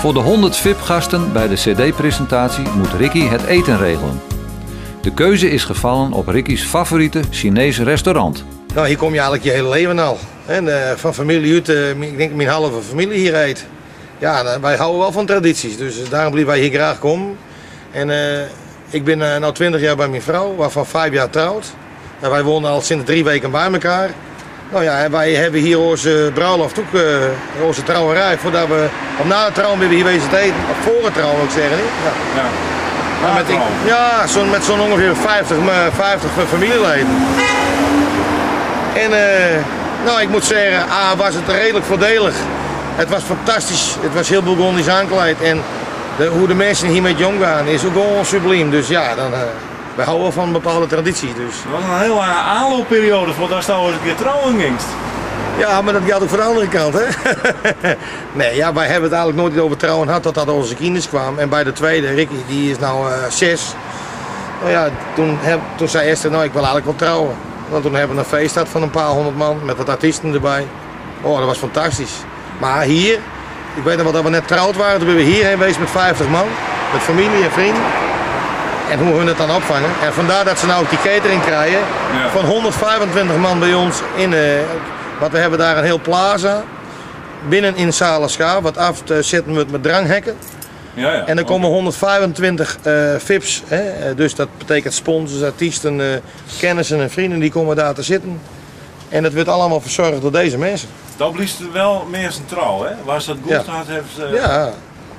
Voor de 100 VIP-gasten bij de CD-presentatie moet Ricky het eten regelen. De keuze is gevallen op Ricky's favoriete Chinese restaurant. Nou, hier kom je eigenlijk je hele leven al. En eh, van familie uit, eh, ik denk mijn halve familie hier eet. Ja, nou, wij houden wel van tradities, dus daarom blijven wij hier graag komen. En eh, ik ben nu 20 jaar bij mijn vrouw, waarvan 5 jaar trouwd. En wij wonen al sinds drie weken bij elkaar. Nou ja, wij hebben hier onze bruiloft ook, uh, onze trouwerij. Voordat we, op na de trouw hebben we hier wezen te eten. Of voor het trouw, wil ik zeggen. Ja. Ja. Maar met, ik, ja, zo, met zo'n ongeveer 50, eh, 50 familieleden. En uh, nou, ik moet zeggen, A, was het redelijk voordelig. Het was fantastisch. Het was heel Burgondisch aankleid. En de, hoe de mensen hier met jong gaan is ook gewoon subliem. Dus ja, dan, uh, wij houden van een bepaalde traditie. Dus. Het was een hele lange aanloopperiode voordat je eens een keer trouwen ging. Ja, maar dat geldt ook voor de andere kant, hè? nee, ja, wij hebben het eigenlijk nooit over trouwen gehad totdat onze kinders kwamen. En bij de tweede, Ricky, die is nou uh, zes. Nou ja, toen, heb, toen zei Esther, nou ik wil eigenlijk wel trouwen. Want toen hebben we een feest gehad van een paar honderd man met wat artiesten erbij. Oh, dat was fantastisch. Maar hier, ik weet nog wel dat we net trouwd waren, toen ben we hierheen geweest met 50 man. Met familie en vrienden. En hoe hun het dan opvangen. En vandaar dat ze nou ook die catering krijgen. Ja. Van 125 man bij ons in... Uh, want we hebben daar een heel plaza. Binnen in Salascha, wat af te zetten wordt met dranghekken. Ja, ja. En er komen 125 uh, VIP's. Hè? Dus dat betekent sponsors, artiesten, uh, kennissen en vrienden die komen daar te zitten. En dat wordt allemaal verzorgd door deze mensen. Dat blieft wel meer zijn trouw, hè? Waar ze dat goed Ja. gehad heeft, uh, Ja,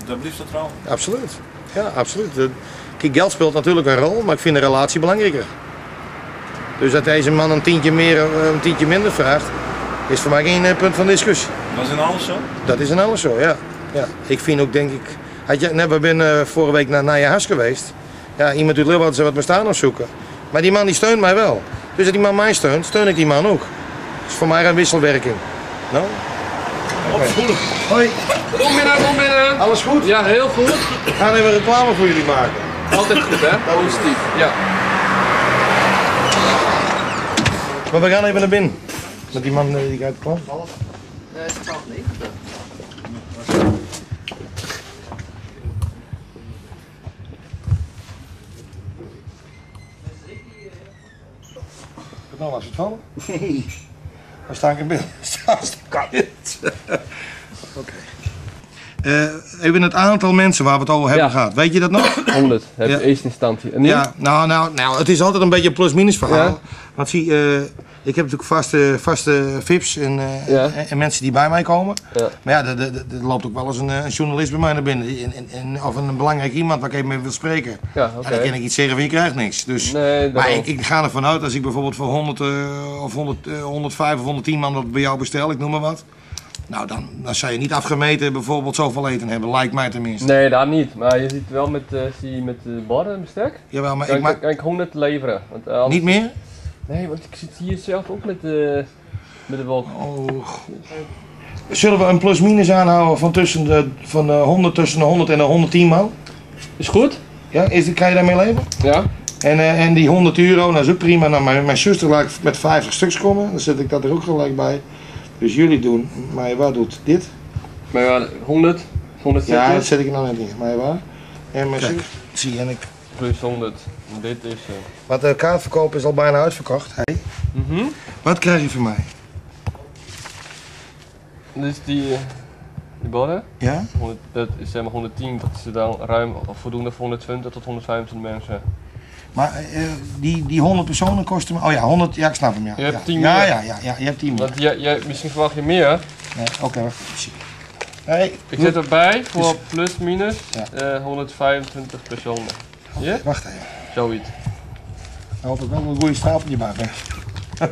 dat blieft dat trouw. absoluut. Ja, absoluut. Kijk, geld speelt natuurlijk een rol, maar ik vind de relatie belangrijker. Dus dat deze man een tientje meer of een tientje minder vraagt, is voor mij geen eh, punt van discussie. Dat is in alles zo. Dat is in alles zo, ja. ja. Ik vind ook, denk ik... Had je, net, we zijn eh, vorige week naar Nijahas geweest. Ja, iemand uit Leeuwarden zou wat me staan opzoeken. Maar die man die steunt mij wel. Dus als die man mij steunt, steun ik die man ook. Dat is voor mij een wisselwerking. Nou? Opvoeden. Hoi, Kom binnen, kom binnen. alles goed? Ja, heel goed. We gaan even reclame voor jullie maken. Altijd goed, hè? Positief. Ja. Maar we gaan even naar binnen. Met die man eh, die gaat kwam. Nee, het valt niet. Nou, was het vallen? Nee. Waar sta ik in beeld? Sta sta ik in? Oké. Eh, even het aantal mensen waar we het over hebben Ja. gehad. Weet je dat nog? 100 heb je Ja. eerste instantie. En? Ja, nou, nou, nou, het is altijd een beetje een plus-minus verhaal. Ja. Want zie, eh, ik heb natuurlijk vaste, vaste VIP's en, eh, en, en mensen die bij mij komen. Maar ja, er- loopt ook wel eens een, een journalist bij mij naar binnen. En, en, en- of een belangrijk iemand waar ik even mee wil spreken. Ja, En oké. dan kan ik iets zeggen van je krijgt niks. Dus, Nee, maar ik, ik ga ervan uit, als ik bijvoorbeeld voor 100 eh, of 100, eh, 105 of 110 man dat bij jou bestel, ik noem maar wat. Nou, dan, dan zou je niet afgemeten bijvoorbeeld zoveel eten hebben, lijkt mij tenminste. Nee, daar niet. Maar je ziet wel met, eh zie je met de borden en bestek. Jawel, maar Kan ik ik, maak kan ik 100 leveren. Want, eh, anders- niet meer? Nee, want ik zit hier zelf ook met de, met de wolk. Oh, God. Zullen we een plus-minus aanhouden van, tussen de, van de 100 tussen de 100 en de 110 man? Is goed? Ja, is, kan je daarmee leven? Ja. En, eh, en die 100 euro, dat is ook prima. Nou, mijn, mijn zuster laat ik met 50 stuks komen, dan zet ik dat er ook gelijk bij. Dus jullie doen, maar wat doet dit? Maar ja, 100, 100 Ja, dat zit zet ik nou net in. Maar waar? En mijn zus, zie je, en ik. plus 100. En dit is... eh Wat de kaartverkoop is al bijna uitverkocht. Hey. mhm. Wat krijg je van mij? Dit is die, eh, die borden. Ja? 100, dat is zeg maar 110, dat is dan ruim voldoende voor 120 tot 125 mensen. Maar eh, die, die 100 personen kosten me. Oh ja, 100, ja, ik snap hem. Ja, Je hebt ja. 10 ja, meer. ja, ja, ja, je hebt 10 meer. Want jij, jij, misschien verwacht je meer. Nee, Oké, wacht even. Hey, Ik zet erbij voor plus minus Ja. eh, 125 personen. Ja? wacht even. Zoiets. Nou, hoop ik wel een goede stapeltje bij ben.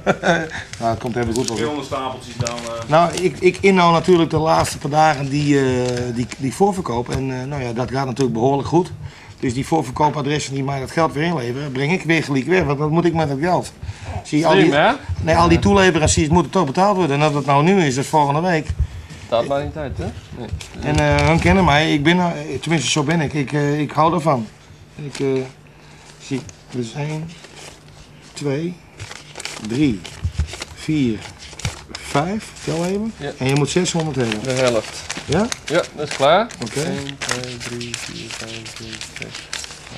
nou, het komt even goed op. 200 stapeltjes dan. eh, Nou, ik, ik inhoud natuurlijk de laatste paar dagen die, eh, die, die voorverkoop. En eh, nou ja, dat gaat natuurlijk behoorlijk goed. Dus die voorverkoopadressen die mij dat geld weer inleveren, breng ik weer gelijk weg. Want wat moet ik met dat geld? Zie je, al die, hè? nee, al die toeleveranciers moeten toch betaald worden. En dat het nou nu is, dat is volgende week. Staat maar niet uit hè? Nee. En eh hun kennen mij, ik ben, er- tenminste zo ben ik, ik, eh, ik hou ervan. Ik eh, zie, dus 1, 2, 3, 4, 5, tel even. Ja. En je moet 600 hebben. De helft. Ja? Ja, dat is klaar. Oké. 1, 2, 3, 4, 5, 6, 7,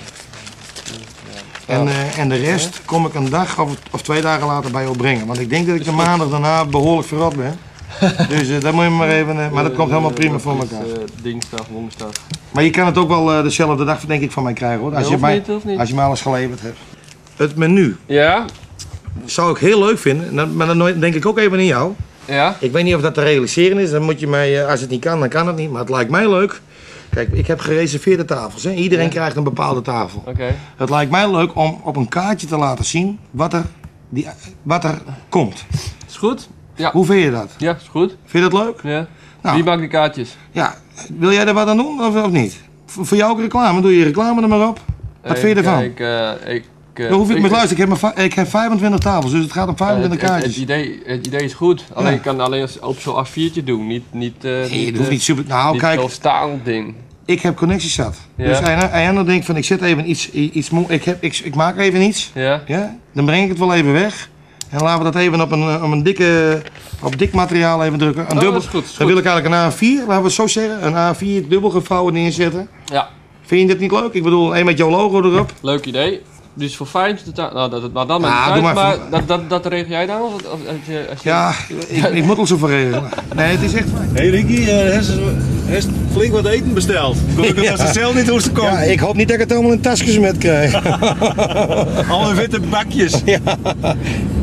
8, En, eh, en de rest kom ik een dag of, of twee dagen later bij jou brengen. Want ik denk dat ik de maandag daarna behoorlijk verrot ben. Dus eh dat moet je maar even. eh, maar dat komt helemaal prima voor elkaar. dinsdag, woensdag. Maar je kan het ook wel eh, dezelfde dag denk ik van mij krijgen hoor. Als, je, mij, als je me alles geleverd hebt. Het menu Ja? Zou ik heel leuk vinden. Maar dan denk ik ook even aan jou. Ja? Ik weet niet of dat te realiseren is. Dan moet je mij, eh, als het niet kan, dan kan het niet. Maar het lijkt mij leuk. Kijk, ik heb gereserveerde tafels. Hè. Iedereen Ja. krijgt een bepaalde tafel. Oké. Het lijkt mij leuk om op een kaartje te laten zien wat er, die, wat er komt. Is goed? Ja. Hoe vind je dat? Ja, is goed. Vind je dat leuk? Ja. Nou. Wie maakt die kaartjes? Ja. Wil jij er wat aan doen of, of niet? V- voor jou ook reclame? Doe je reclame er maar op. Wat vind je ervan? Eh, ik, eh, Dan hoef ik, ik- maar luister, ik heb, maar ik heb 25 tafels, dus het gaat om eh, 25 het, het, kaartjes. het idee, het idee is goed. Alleen Ja. ik kan alleen op zo'n A4'tje doen. Niet, niet, eh Nee, dat eh, hoeft niet super. Nou, niet kijk, staand ding. ik heb connecties zat. Ja. Dus denk ik van, ik zet even iets, iets ik, heb, ik, ik maak even iets. Ja? Ja, dan breng ik het wel even weg. En laten we dat even op een, eh, op een dikke, op dik materiaal even drukken. Een Oh, dubbel, dat is goed, is dan goed. wil ik eigenlijk een A4, laten we het zo zeggen. Een A4 dubbel gevouwen neerzetten. Ja. Vind je dat niet leuk? Ik bedoel, een met jouw logo erop. Leuk idee. Dus voor 25 ta- nou, dat, nou dan de maar maar, voor- dat, dat, dat regel jij dan? Of, of, als je, als je, Ja, ik, ik moet ons zoveel regelen. Nee, het is echt fijn. Hé hey Ricky, eh, heeft flink wat eten besteld. Gelukkig Ja. dat ze zelf niet hoe ze komen. Ja, ik hoop niet dat ik het allemaal in tasjes met krijg. Al in witte bakjes.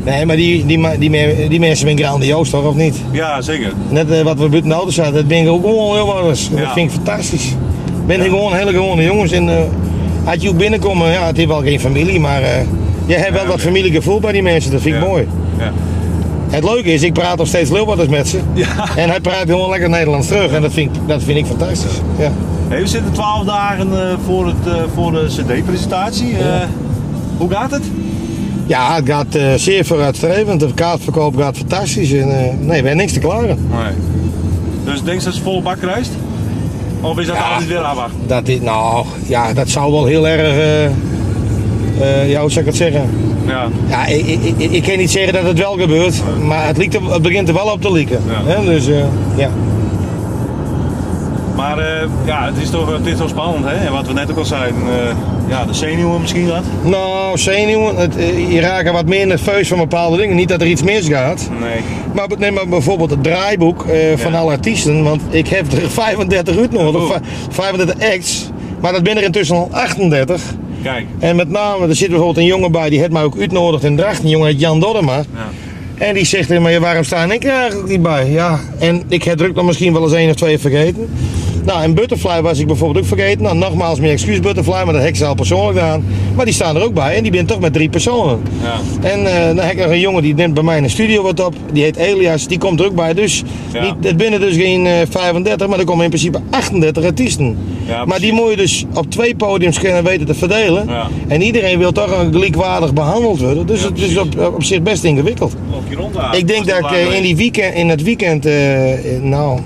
Nee, maar die, die, die, die mensen zijn grandioos toch, of niet? Ja, zeker. Net eh, wat we buiten de auto zaten, dat ben ik ook gewoon heel anders. Dat vind ik fantastisch. Ben ik gewoon hele gewone jongens. En eh, als je ook binnenkomt, ja, het is wel geen familie, maar eh je hebt wel dat familiegevoel bij die mensen. Dat vind ik mooi. Ja. Het leuke is, ik praat nog steeds Leeuwarders met ze. Ja. En hij praat gewoon lekker Nederlands terug. En dat vind ik, dat vind ik fantastisch. Ja. Hey, we zitten 12 dagen eh, voor, het, eh, voor de CD-presentatie. Hoe gaat het? ja, het gaat zeer vooruitstrevend. De kaartverkoop gaat fantastisch. En, nee, we hebben niks te klagen. Nee. Dus denk je dat ze volle bak reist? Of is dat Ja. altijd weer afwachten? Dat is, nou, ja, dat zou wel heel erg. eh, ja, hoe zou ik het zeggen? Ja. Ja, ik, ik, ik, ik kan niet zeggen dat het wel gebeurt, maar het, liekt er, het begint er wel op te lieken. Ja. Dus eh, ja. Maar eh, ja, het is toch het is toch spannend, hè? En wat we net ook al zeiden, eh, ja, de zenuwen misschien wat. Nou, zenuwen, het, eh, je raakt wat meer nerveus van bepaalde dingen. Niet dat er iets misgaat. Nee. Maar neem maar bijvoorbeeld het draaiboek van Ja. alle artiesten. Want ik heb er 35 uitnodigd, Oh. of 35 acts. Maar dat ben er intussen al 38. Kijk. En met name, er zit bijvoorbeeld een jongen bij, die heeft mij ook uitnodigd in Dracht. Een jongen heet Jan Dodema. Ja. En die zegt mij, waarom sta ik er eigenlijk niet bij? Ja, en ik heb druk dan misschien wel eens één of twee vergeten. Nou, en Butterfly was ik bijvoorbeeld ook vergeten. Nou, nogmaals mijn excuus Butterfly, maar dat heb ik ze al persoonlijk gedaan. Maar die staan er ook bij en die ben toch met drie personen. Ja. En eh, dan heb ik nog een jongen die neemt bij mij in de studio wat op. Die heet Elias, die komt er ook bij. Dus Ja. niet, het binnen dus geen eh, 35, maar er komen in principe 38 artiesten. Ja, maar die moet je dus op twee podiums kunnen weten te verdelen. Ja. En iedereen wil toch een gelijkwaardig behandeld worden. Dus het is op, op zich best ingewikkeld. Loop je rond daar. Ik denk dat ik eh, in, die weekend, in het weekend, eh, eh, nou,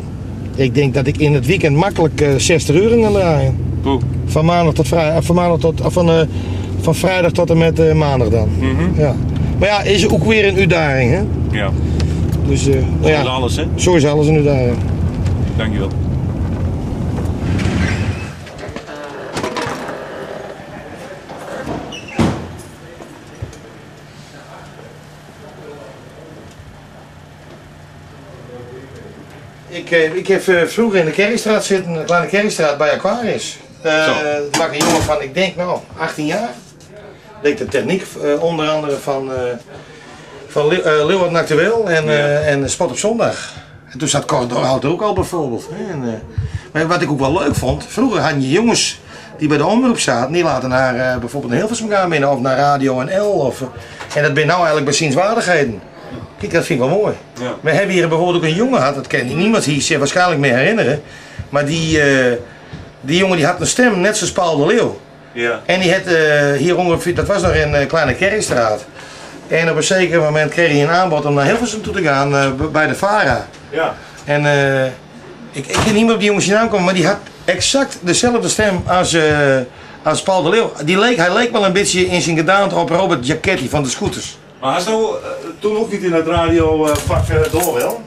ik denk dat ik in het weekend makkelijk eh 60 uur kan draaien. Poeh. Van maandag tot vrijdag, van maandag tot, of van, eh, van vrijdag tot en met eh, maandag dan. Mhm. Ja. Maar ja, is ook weer een uitdaging, hè? Ja. Dus, eh, nou ja, alles, hè? zo is alles een uitdaging. Dankjewel. Ik, eh, ik heb eh, vroeger in de Kerkstraat zitten, de kleine Kerkstraat bij Aquarius. Eh. Toen was ik een jongen van, ik denk nou, 18 jaar. Deed de techniek, eh, onder andere van, eh van Leeu- eh, Leeuwarden Actueel en, eh, Ja. en Spot op Zondag. En toen zat er ook al bijvoorbeeld. En, eh, maar wat ik ook wel leuk vond, vroeger had je jongens die bij de omroep zaten, die laten naar eh, bijvoorbeeld een Hilversum gaan binnen of naar Radio NL. Of, eh, en dat ben nou eigenlijk bij zienswaardigheden. Kijk, dat vind ik wel mooi. Ja. We hebben hier bijvoorbeeld ook een jongen gehad, dat kan niemand hier zich waarschijnlijk meer herinneren. Maar die, eh, die jongen die had een stem net zoals Paul de Leeuw. Ja. En die had eh, hier ongeveer, dat was nog in eh, Kleine Kerkstraat. En op een zeker moment kreeg hij een aanbod om naar Hilversum toe te gaan bij de VARA. Ja. En ik, ik kan niet meer op die jongens naam komen, maar die had exact dezelfde stem als, als Paul de Leeuw. Die leek, hij leek wel een beetje in zijn gedaante op Robert Giacchetti van de Scooters. Maar nou, eh, toen ook niet in het radiovak uh, door wel?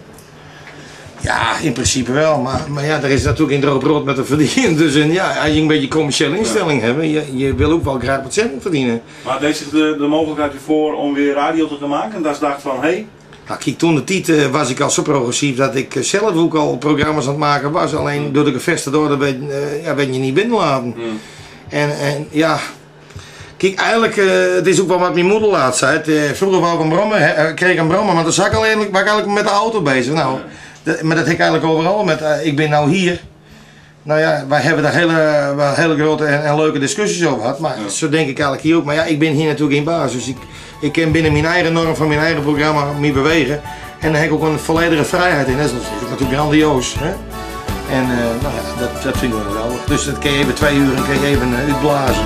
Ja, in principe wel. Maar, maar ja, er is natuurlijk geen droog brood met te verdienen. Dus en ja, als je een beetje een commerciële instelling hebt, je, je wil ook wel graag wat cent verdienen. Maar deed zich de, de mogelijkheid voor om weer radio te gaan maken? En daar dacht van, hé, hey, Nou, kijk, toen de tijd was ik al zo progressief dat ik zelf ook al programma's aan het maken was. Alleen door de gevesten door, dan ben, eh, ja, ben je niet binnenlaten. En, en ja, kijk, eigenlijk, eh, het is ook wel wat mijn moeder laat zei. Eh, vroeger wou ik een brommer, eh, kreeg ik een brommer, maar dan zag ik alleen, was ik eigenlijk met de auto bezig. Nou, dat- maar dat heb ik eigenlijk overal. Met, ik ben nou hier. Nou ja, wij hebben daar hele, wel hele grote en, en leuke discussies over gehad. Maar zo denk ik eigenlijk hier ook. Maar ja, ik ben hier natuurlijk geen baas. Dus ik, ik kan binnen mijn eigen norm van mijn eigen programma me bewegen. En dan heb ik ook een volledige vrijheid in. Dat is natuurlijk grandioos. Hè? En nou ja, dat, dat vind ik wel geweldig. Dus dat kun je even twee uur en kun je even uitblazen.